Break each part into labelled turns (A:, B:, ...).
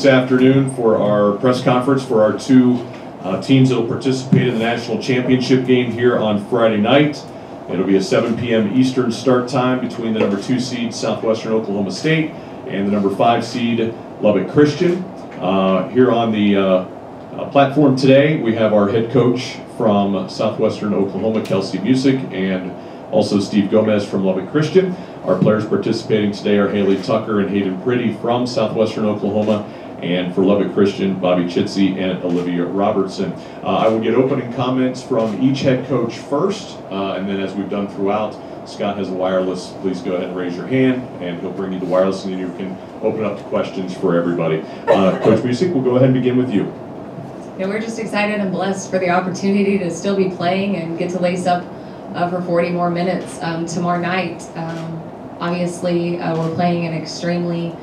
A: this afternoon for our press conference for our two uh, teams that will participate in the national championship game here on Friday night. It'll be a 7 p.m. Eastern start time between the number two seed Southwestern Oklahoma State and the number five seed Lubbock Christian. Uh, here on the uh, uh, platform today, we have our head coach from Southwestern Oklahoma, Kelsey Muse, and also Steve Gomez from Lubbock Christian. Our players participating today are Haley Tucker and Hayden Pretty from Southwestern Oklahoma, and for Lubbock Christian, Bobby Chitsey and Olivia Robertson. Uh, I will get opening comments from each head coach first, uh, and then as we've done throughout, Scott has a wireless. Please go ahead and raise your hand, and he'll bring you the wireless, and then you can open up the questions for everybody. Uh, coach Muse, we'll go ahead and begin with you.
B: Yeah, we're just excited and blessed for the opportunity to still be playing and get to lace up uh, for 40 more minutes um, tomorrow night. Um, obviously, uh, we're playing an extremely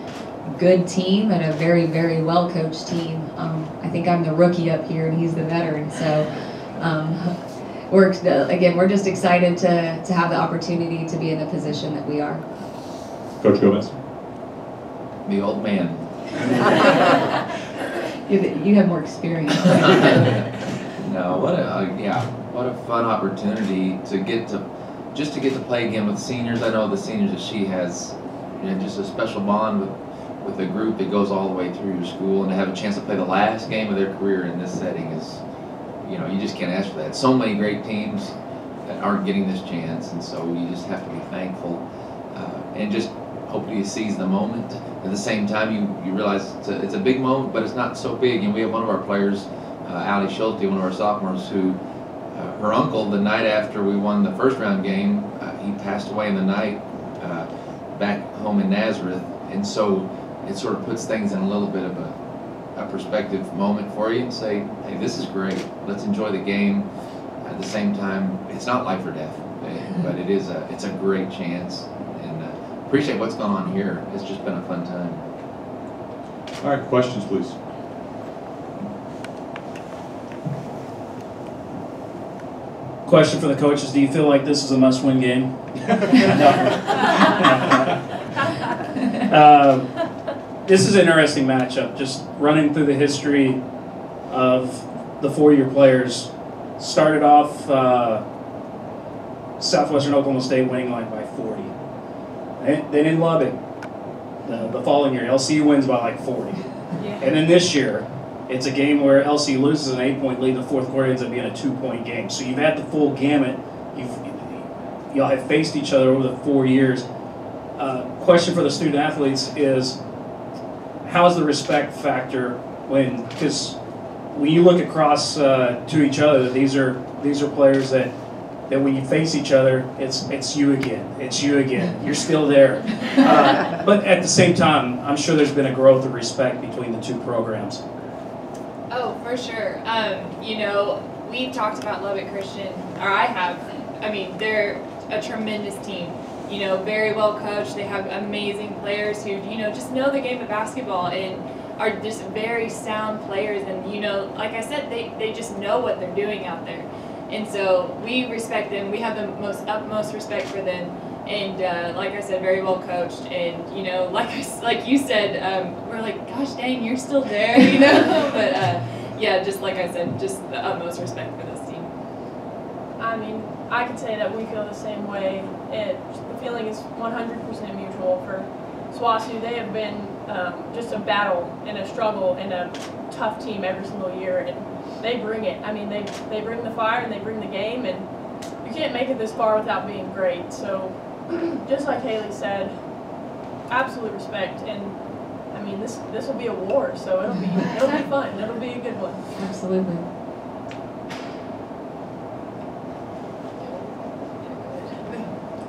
B: good team and a very, very well coached team. Um, I think I'm the rookie up here and he's the veteran. So, um, we're again, we're just excited to, to have the opportunity to be in the position that we are.
A: Coach Gomez.
C: The old man.
B: you, you have more experience.
C: no, what a yeah, what a fun opportunity to get to just to get to play again with seniors. I know the seniors that she has, you know, just a special bond with with a group that goes all the way through your school, and to have a chance to play the last game of their career in this setting is, you know, you just can't ask for that. So many great teams that aren't getting this chance, and so you just have to be thankful uh, and just hopefully you seize the moment. At the same time, you, you realize it's a, it's a big moment, but it's not so big. And we have one of our players, uh, Ali Schulte, one of our sophomores, who uh, her uncle, the night after we won the first round game, uh, he passed away in the night uh, back home in Nazareth. And so it sort of puts things in a little bit of a, a perspective moment for you and say, hey, this is great. Let's enjoy the game. At the same time, it's not life or death, but it is a, it's a great chance And appreciate what's going on here. It's just been a fun time.
A: All right, questions, please.
D: Question for the coaches: Do you feel like this is a must-win game? uh, this is an interesting matchup. Just running through the history of the four-year players. Started off uh, Southwestern Oklahoma State winning like by 40 then in Lubbock, the, the following year, LCU wins by like 40. Yeah. And then this year, it's a game where LCU loses an eight-point lead. The fourth quarter ends up being a two-point game. So you've had the full gamut. You've y'all have faced each other over the four years. Uh, question for the student athletes is, how's the respect factor when because when you look across uh, to each other, these are these are players that that when you face each other, it's it's you again. It's you again. You're still there. Uh, but at the same time, I'm sure there's been a growth of respect between the two programs.
E: Oh, for sure. Um, you know, we've talked about Lubbock Christian, or I have. I mean, they're a tremendous team. You know, very well coached. They have amazing players who, you know, just know the game of basketball and are just very sound players. And, you know, like I said, they, they just know what they're doing out there. And so we respect them. We have the most utmost respect for them. And uh, like I said, very well coached. And you know, like I, like you said, um, we're like, gosh dang, you're still there, you know. but uh, yeah, just like I said, just the utmost respect for this team.
F: I mean, I could say that we feel the same way. It the feeling is 100% mutual for SWOSU. They have been um, just a battle and a struggle and a tough team every single year. And they bring it. I mean, they they bring the fire and they bring the game, and you can't make it this far without being great. So, just like Haley said, absolute respect, and I mean, this this will be a war, so it'll be it'll be fun. It'll be a good one.
B: Absolutely.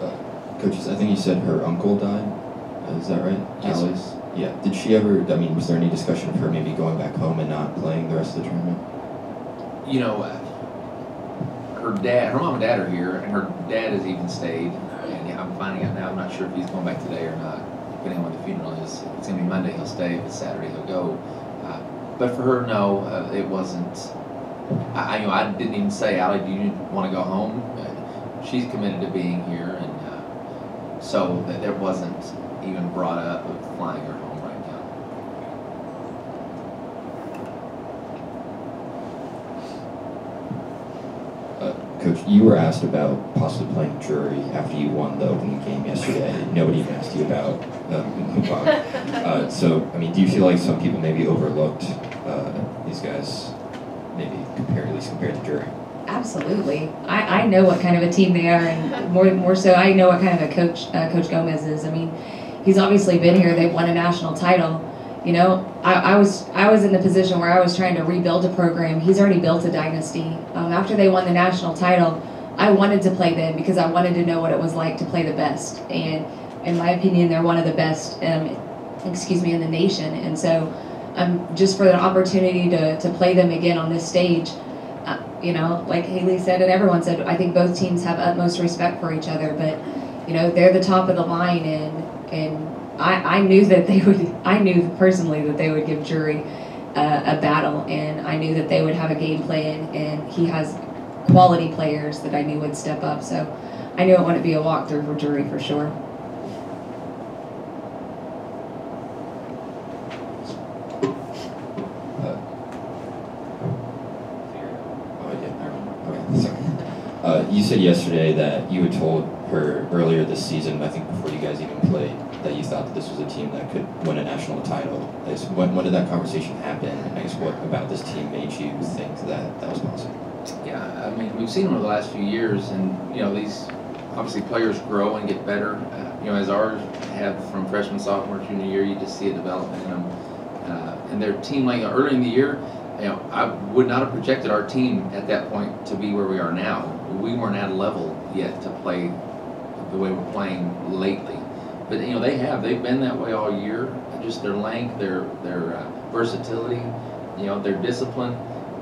G: Uh, coaches, I think you said her uncle died. Uh, is that right?
B: Yes.
G: Alice? Yeah. Did she ever? I mean, was there any discussion of her maybe going back home and not playing the rest of the tournament?
C: you know, her dad, her mom and dad are here, and her dad has even stayed. And yeah, I'm finding out now. I'm not sure if he's going back today or not, depending on when the funeral is. If it's gonna be Monday, he'll stay. If it's Saturday, he'll go. Uh, but for her, no, uh, it wasn't. I, you know, I didn't even say, Allie, do you want to go home? Uh, she's committed to being here, and uh, so that it wasn't even brought up of flying her home right now.
G: Uh, Coach, you were asked about possibly playing Drury after you won the opening game yesterday. Nobody even asked you about um, uh, so, I mean, do you feel like some people maybe overlooked uh, these guys, maybe compared at least compared to Drury?
B: Absolutely. I, I know what kind of a team they are, and more more so, I know what kind of a coach uh, Coach Gomez is. I mean, he's obviously been here. They've won a national title. You know, I, I was I was in the position where I was trying to rebuild a program. He's already built a dynasty. Um, after they won the national title, I wanted to play them because I wanted to know what it was like to play the best. And in my opinion, they're one of the best. Um, excuse me, in the nation. And so, um, just for the opportunity to to play them again on this stage you know, like Haley said and everyone said, I think both teams have utmost respect for each other. But you know, they're the top of the line, and and I, I knew that they would. I knew personally that they would give Drury uh, a battle, and I knew that they would have a game plan. And he has quality players that I knew would step up. So I knew it wouldn't be a walkthrough for Drury for sure.
G: Oh, yeah, I remember. Okay, sorry. Uh, you said yesterday that you had told her earlier this season, I think before you guys even played, that you thought that this was a team that could win a national title. When, when did that conversation happen? I guess what about this team made you think that that was possible?
C: Yeah, I mean, we've seen them over the last few years, and you know these obviously players grow and get better. Uh, you know, as ours have from freshman, sophomore, junior year, you just see a development in them. Uh, and their team, like early in the year, you know, I would not have projected our team at that point to be where we are now. We weren't at a level yet to play the way we're playing lately. But you know, they have. They've been that way all year. Just their length, their their uh, versatility, you know, their discipline.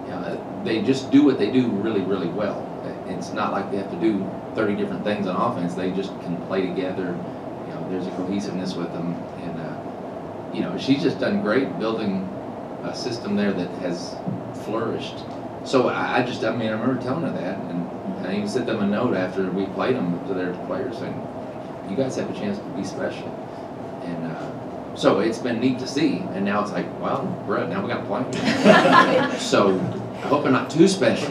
C: Know, they just do what they do really, really well. It's not like they have to do 30 different things on offense. They just can play together. You know, there's a cohesiveness with them, and uh, you know, she's just done great building a system there that has flourished. So I, I just, I mean, I remember telling her that, and I even sent them a note after we played them to their players saying, "You guys have a chance to be special." And uh, so it's been neat to see, and now it's like, well, Brett, now we got to play. so I hope they're not too special.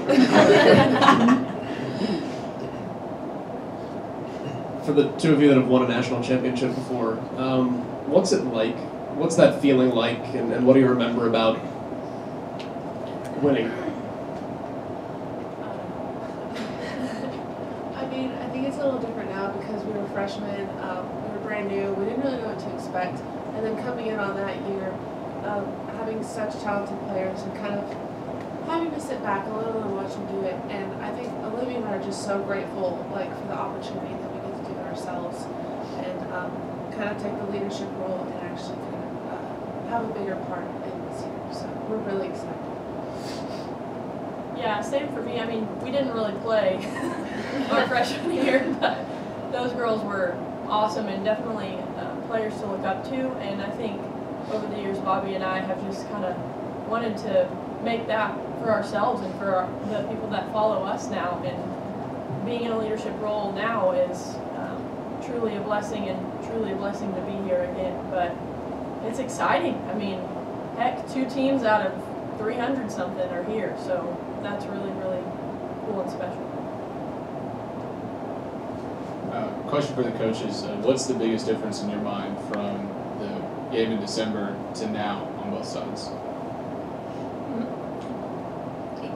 H: For the two of you that have won a national championship before, um, what's it like? What's that feeling like, and, and what do you remember about winning?
I: I mean, I think it's a little different now because we were freshmen, um, we were brand new, we didn't really know what to expect. And then coming in on that year, um, having such talented players and kind of having to sit back a little and watch them do it. And I think Olivia and I are just so grateful, like, for the opportunity that we get to do it ourselves and um, kind of take the leadership role and actually kind of uh, have a bigger part in this year. So we're really excited.
F: Yeah, same for me. I mean, we didn't really play our freshman year, but those girls were awesome and definitely uh, players to look up to. And I think over the years, Bobby and I have just kind of wanted to make that for ourselves and for our, the people that follow us now. And being in a leadership role now is um, truly a blessing and truly a blessing to be here again. But it's exciting. I mean, heck, two teams out of 300 something are here, so that's really, really cool and special.
H: Uh, question for the coaches: uh, What's the biggest difference in your mind from the game in December to now on both sides?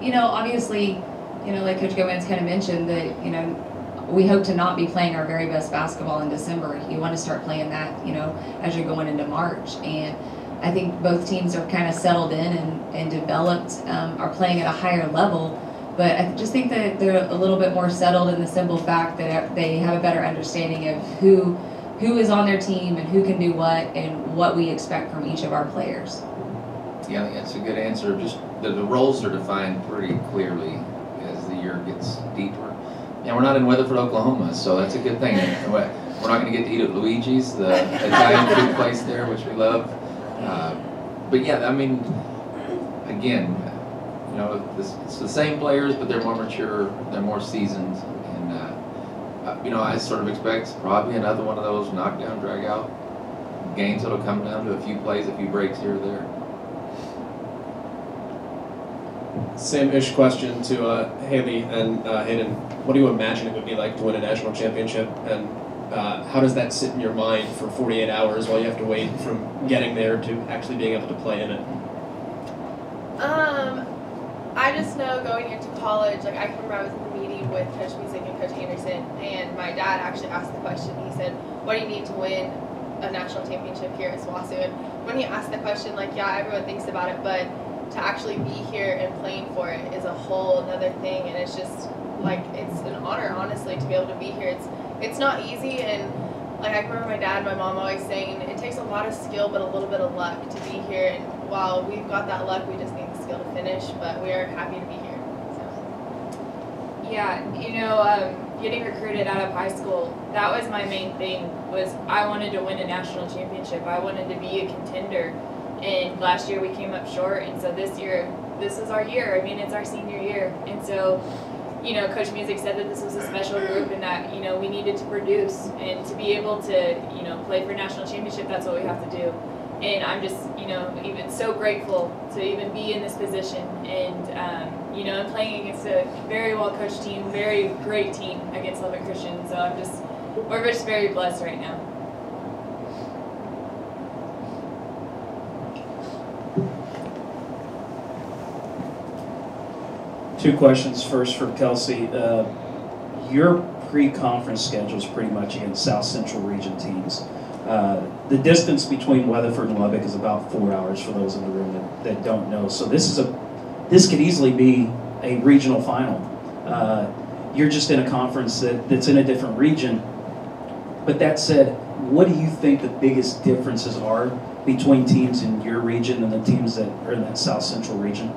B: you know, obviously, you know, like Coach Gomez kind of mentioned that, you know, we hope to not be playing our very best basketball in December. You want to start playing that, you know, as you're going into March. And I think both teams are kind of settled in and, and developed, um, are playing at a higher level. But I just think that they're a little bit more settled in the simple fact that they have a better understanding of who who is on their team and who can do what and what we expect from each of our players.
C: Yeah, that's a good answer. Just the, the roles are defined pretty clearly as the year gets deeper. And we're not in Weatherford, Oklahoma, so that's a good thing. We're not going to get to eat at Luigi's, the Italian food place there, which we love. Uh, but yeah, I mean, again, you know, this, it's the same players, but they're more mature, they're more seasoned, and uh, uh, you know, I sort of expect probably another one of those knockdown, drag out games that'll come down to a few plays, a few breaks here or there.
J: Same-ish question to uh, Haley and uh, Hayden. What do you imagine it would be like to win a national championship, and uh, how does that sit in your mind for 48 hours while you have to wait from getting there to actually being able to play in it?
I: Um, I just know going into college, like I remember I was in the meeting with Coach Muse and Coach Anderson, and my dad actually asked the question. He said, "What do you need to win a national championship here at SWOSU?" And when he asked the question, like, yeah, everyone thinks about it, but to actually be here and playing for it is a whole another thing, and it's just like it's an honor, honestly, to be able to be here. It's it's not easy, and like I remember my dad, and my mom always saying, it takes a lot of skill, but a little bit of luck to be here. And while we've got that luck, we just need the skill to finish. But we are happy to be here. So.
E: Yeah, you know, um, getting recruited out of high school, that was my main thing. Was I wanted to win a national championship. I wanted to be a contender. And last year we came up short, and so this year, this is our year. I mean, it's our senior year, and so you know, Coach Muse said that this was a special group and that, you know, we needed to produce and to be able to, you know, play for national championship, that's what we have to do. And I'm just, you know, even so grateful to even be in this position and, um, you know, I'm playing against a very well coached team, very great team against Lubbock Christian. So I'm just, we're just very blessed right now.
D: Two questions. First for Kelsey. Uh, your pre-conference schedule is pretty much against South Central Region teams. Uh, the distance between Weatherford and Lubbock is about four hours for those in the room that, that don't know. So this is a this could easily be a regional final. Uh, you're just in a conference that, that's in a different region. But that said, what do you think the biggest differences are between teams in your region and the teams that are in that South Central region?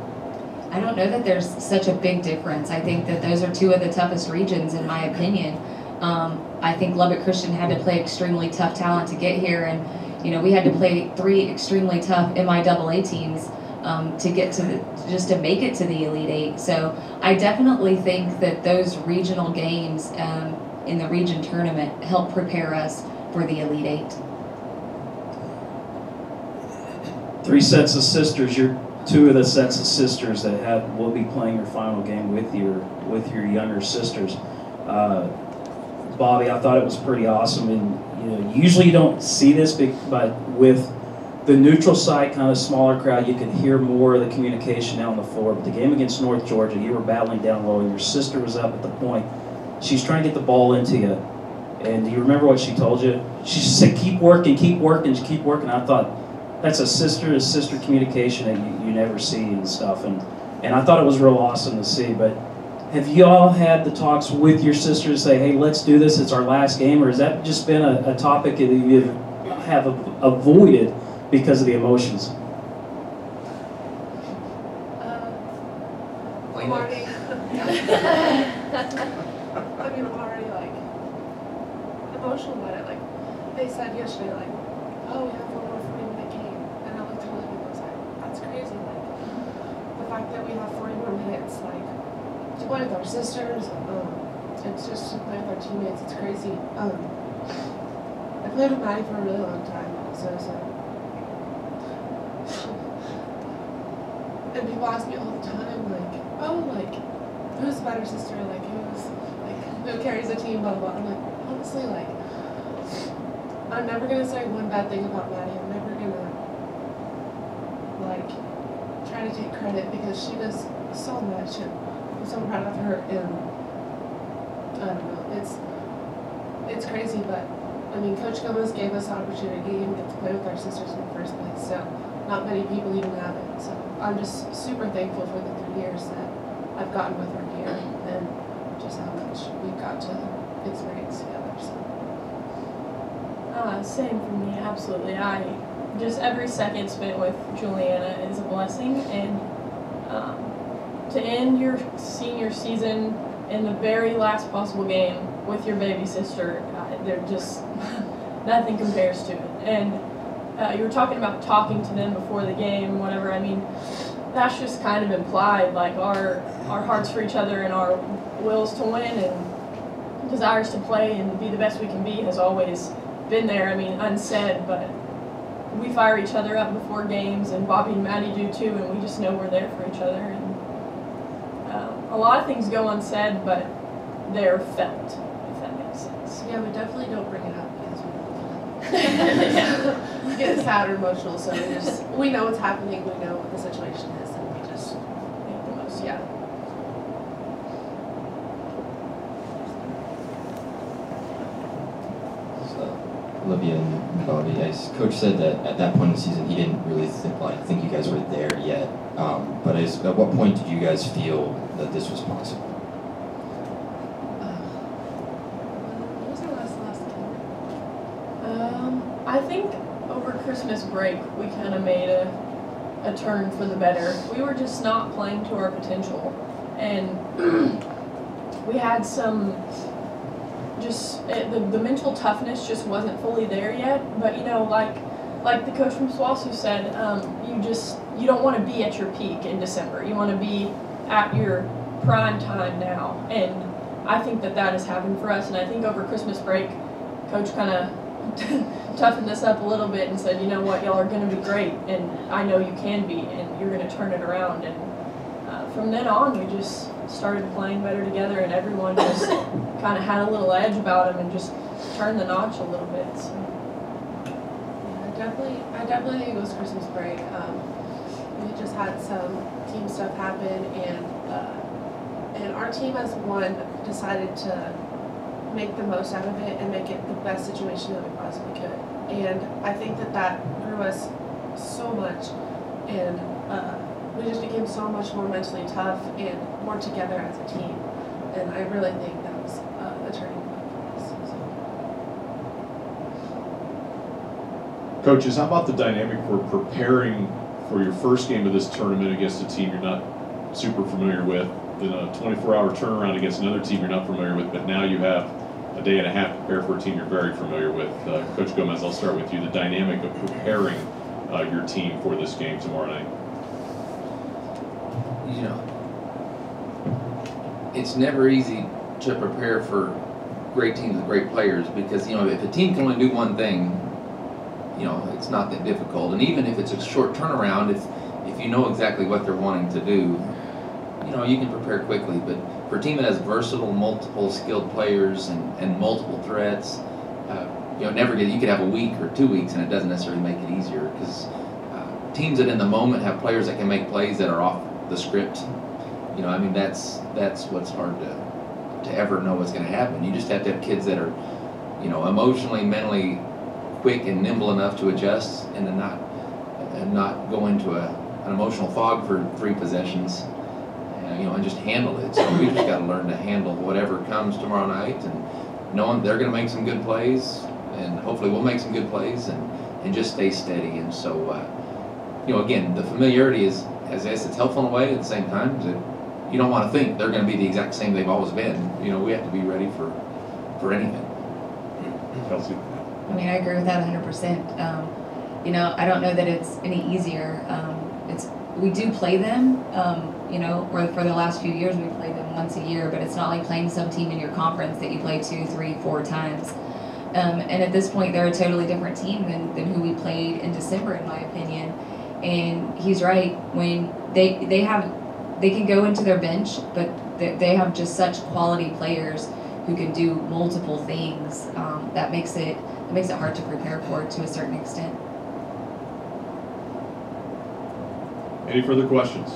B: I don't know that there's such a big difference. I think that those are two of the toughest regions, in my opinion. Um, I think Lubbock Christian had to play extremely tough talent to get here, and you know we had to play three extremely tough MIAA teams um, to get to the, just to make it to the Elite Eight. So I definitely think that those regional games um, in the region tournament help prepare us for the Elite Eight.
D: Three sets of sisters. You're two of the sets of sisters that have will be playing your final game with your with your younger sisters. Uh, Bobby, I thought it was pretty awesome, and you know, usually you don't see this, but with the neutral site, kind of smaller crowd, you could hear more of the communication down the floor. But the game against North Georgia, you were battling down low, and your sister was up at the point. She's trying to get the ball into you, and do you remember what she told you? She said, "Keep working, keep working, keep working." I thought that's a sister to sister communication that you, you never see and stuff. And, and I thought it was real awesome to see. But have you all had the talks with your sisters to say, hey, let's do this, it's our last game? Or has that just been a, a topic that you have avoided because of the emotions?
I: Uh, I'm already, I mean, I'm already like emotional about it. Like they said yesterday, like, oh, we have one more 40 minute game. And I looked at other people and was like, that's crazy. Like, the fact that we have 40 more minutes, like, play with our sisters, um, it's just to play with our teammates, it's crazy. Um, I played with Maddie for a really long time, so, so. And people ask me all the time, like, oh, like, who's the better sister? Like, who's, like, who carries the team, blah, blah. I'm like, honestly, like, I'm never gonna say one bad thing about Maddie. I'm never gonna like try to take credit because she does so much and so proud of her and I don't know, it's it's crazy but I mean Coach Gomez gave us opportunity to get to play with our sisters in the first place, so not many people even have it. So I'm just super thankful for the three years that I've gotten with her here and just how much we've got to experience together. So
F: Uh, same for me, absolutely. I just every second spent with Juliana is a blessing, and um, to end your senior season in the very last possible game with your baby sister, uh, they're just nothing compares to it. And uh, you were talking about talking to them before the game, whatever. I mean, that's just kind of implied, like our our hearts for each other and our wills to win and desires to play and be the best we can be has always been there. I mean, unsaid, but we fire each other up before games, and Bobby and Maddie do too, and we just know we're there for each other. And a lot of things go unsaid, but they're felt. If that makes sense.
I: Yeah, we definitely don't bring it up because we don't get sad or emotional. So we just we know what's happening. We know what the situation is, and we just
F: Make the most.
I: yeah.
G: So, Olivia and Bobby, as coach said that at that point in the season he didn't really think like think you guys were there yet. Um, but as, at what point did you guys feel that this was possible?
F: Um, I think over Christmas break we kind of made a, a turn for the better. We were just not playing to our potential, and we had some just it, the the mental toughness just wasn't fully there yet. But you know, like like the coach from SWOSU said, um, you just you don't want to be at your peak in December. You want to be at your prime time now, and I think that that has happened for us. And I think over Christmas break, coach kind of toughened us up a little bit and said, you know what, y'all are going to be great, and I know you can be, and you're going to turn it around. And uh, from then on, we just started playing better together, and everyone just kind of had a little edge about them and just turned the notch a little bit. So.
I: Yeah, I definitely, I definitely think it was Christmas break. Um, we just had some team stuff happen, and uh, and our team as one decided to make the most out of it and make it the best situation that we possibly could. And I think that that grew us so much, and uh, we just became so much more mentally tough and more together as a team. And I really think that was uh, a turning point for us.
A: Coaches, how about the dynamic for preparing for your first game of this tournament against a team you're not super familiar with, then a 24-hour turnaround against another team you're not familiar with, but now you have a day and a half to prepare for a team you're very familiar with. Uh, Coach Gomez, I'll start with you. The dynamic of preparing uh, your team for this game tomorrow night.
C: you know, it's never easy to prepare for great teams with great players because you know if a team can only do one thing, you know it's not that difficult. And even if it's a short turnaround, if if you know exactly what they're wanting to do, you know you can prepare quickly. But for a team that has versatile, multiple skilled players and, and multiple threats, uh, you know never get you could have a week or two weeks and it doesn't necessarily make it easier because uh, teams that in the moment have players that can make plays that are off the script. You know, I mean that's that's what's hard to to ever know what's going to happen. You just have to have kids that are, you know, emotionally, mentally quick and nimble enough to adjust and to not and not go into a, an emotional fog for three possessions. uh, You know, and just handle it. So we just got to learn to handle whatever comes tomorrow night, and knowing they're going to make some good plays, and hopefully we'll make some good plays, and and just stay steady. And so, uh, you know, again, the familiarity is, as it's helpful in a way. At the same time, that you don't want to think they're going to be the exact same they've always been. You know, we have to be ready for for anything.
A: Kelsey?
B: I mean, I agree with that 100%. Um, you know, I don't know that it's any easier. Um, it's we do play them. Um, you know, or for the last few years we played them once a year, but it's not like playing some team in your conference that you play two, three, four times. Um, and at this point, they're a totally different team than, than who we played in December, in my opinion. And he's right when they they have they can go into their bench, but they, they have just such quality players who can do multiple things. Um, that makes it it makes it hard to prepare for to a certain extent.
A: Any further questions?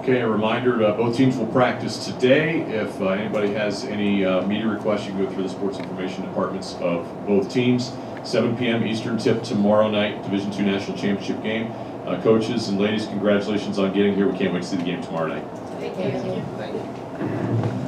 A: Okay, a reminder, uh, both teams will practice today. If uh, anybody has any uh, media requests, you can go through the sports information departments of both teams. 7 p.m. Eastern tip tomorrow night, Division II National Championship game. Uh, coaches and ladies, congratulations on getting here. We can't wait to see the game tomorrow night.
B: Thank you.
C: Thank you.